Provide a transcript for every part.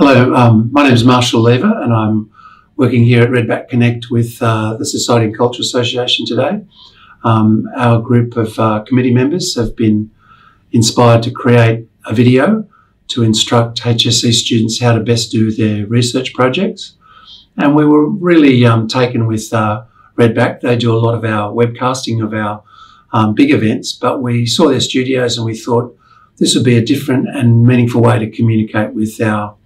Hello, um, my name is Marshall Leaver, and I'm working here at Redback Connect with uh, the Society and Culture Association today. Um, our group of uh, committee members have been inspired to create a video to instruct HSC students how to best do their research projects. And we were really um, taken with uh, Redback. They do a lot of our webcasting of our um, big events, but we saw their studios and we thought this would be a different and meaningful way to communicate with our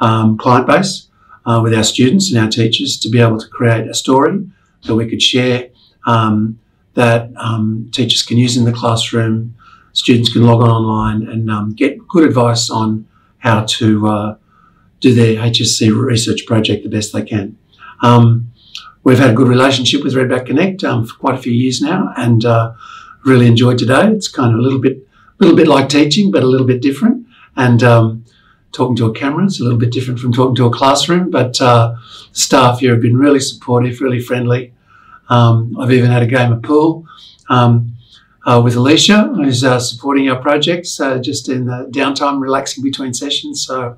um, client base, uh, with our students and our teachers to be able to create a story that we could share um, that um, teachers can use in the classroom, students can log on online and um, get good advice on how to uh, do their HSC research project the best they can. Um, we've had a good relationship with Redback Connect um, for quite a few years now and uh, really enjoyed today. It's kind of a little bit, little bit like teaching, but a little bit different. And um, talking to a camera is a little bit different from talking to a classroom, but uh, staff here have been really supportive, really friendly. Um, I've even had a game of pool um, uh, with Alicia, who's uh, supporting our projects uh, just in the downtime, relaxing between sessions. So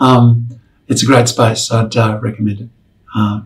um, it's a great space. I'd uh, recommend it. Uh.